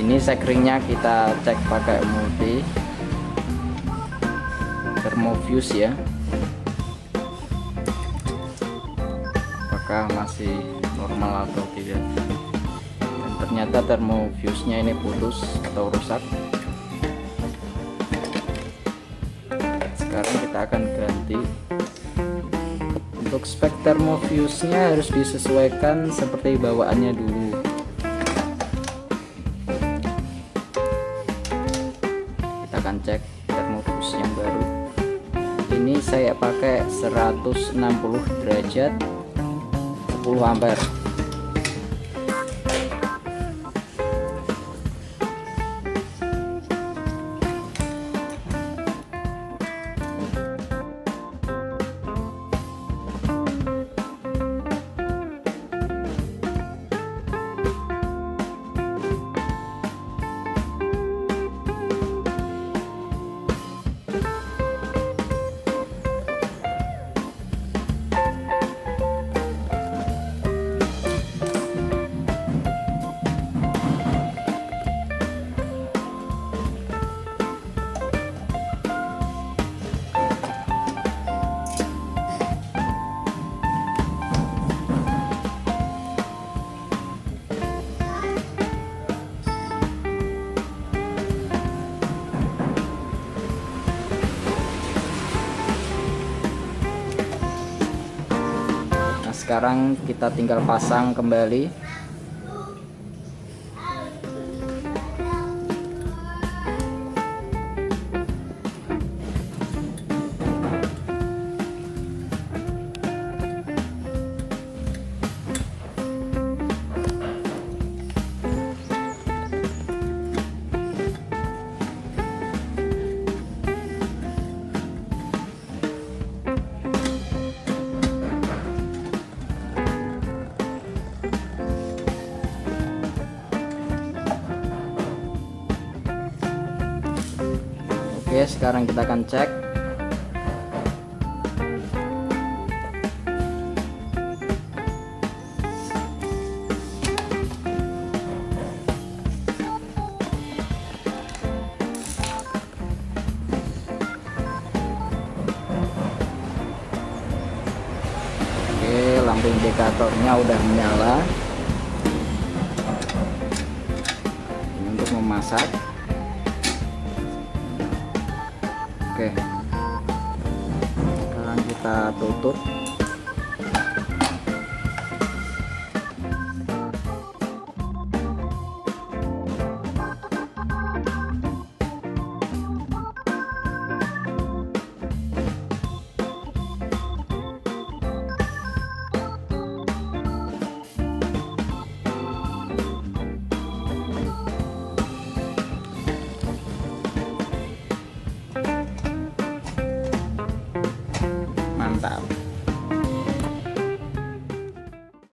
ini sekringnya kita cek pakai multi. Thermofuse ya. Apakah masih normal atau tidak? Dan ternyata thermofuse nya ini putus atau rusak. Sekarang kita akan ganti. Untuk spek thermofuse nya harus disesuaikan seperti bawaannya dulu akan cek thermofuse yang baru. Ini saya pakai 160 derajat 10 ampere sekarang kita tinggal pasang kembali. Oke, sekarang kita akan cek. Oke, lampu indikatornya udah menyala. Ini untuk memasak. Oke. Sekarang kita tutup. them.